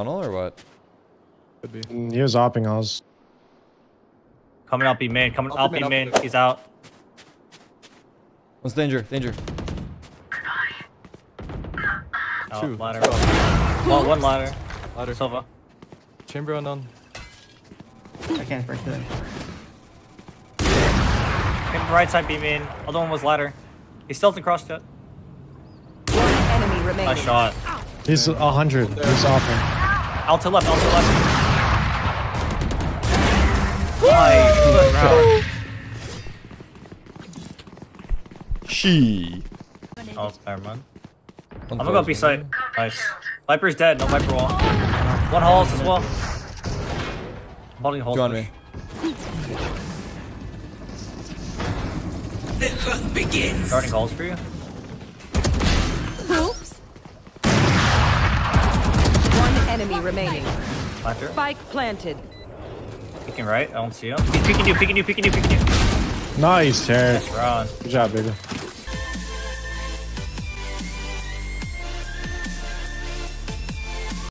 Tunnel or what? Could be. Mm, He was opping us. Coming out B main. Coming Up out B B main, main. up B. He's out. One's danger, danger. Oh, Two. ladder. Let's go. One, one ladder. Ladder. Silva. Chamber unknown. I can't break through. Him right side B main. Other one was ladder. He's stealth across jet. One enemy remaining. Nice shot. He's a hundred. He's opping. Out to left. Out to left. Nice. Good round. She. Oh, never mind. I'm I'm gonna go B side. Nice. Viper's dead. No Viper wall. One halls as well. I'm holding halls. Join push. me. Starting calls for you. Enemy remaining. Ladder. Spike planted. Peeking right. I don't see him. He's peeking you. Peeking you. Peeking you. Peeking you. Nice, Terry. Nice. Good job, baby.